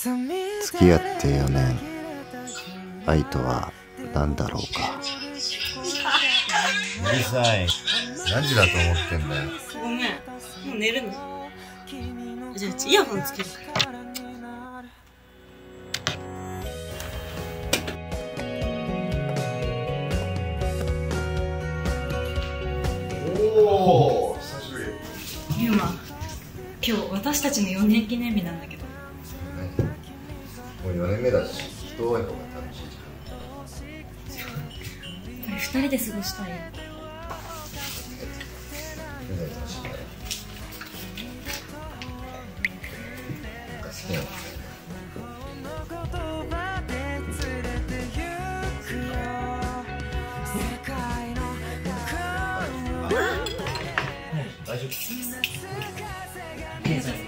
付き合って4年。愛とは何だろうか？うるさい。何時だと思ってんだよ。ごめん。もう寝るの。じゃあうちイヤホンつける。おお久しぶり。ユーマ今日私たちの4年記念日なんだけどもう4年目だし人多い方が楽しい。じやっぱり2人で過ごしたい。みん。なで楽しいなんか好きなの？大丈夫